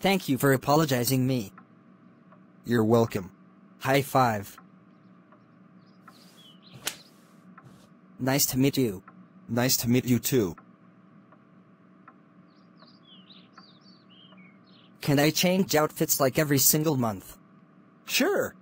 Thank you for apologizing me. You're welcome. High five. Nice to meet you. Nice to meet you too. Can I change outfits like every single month? Sure.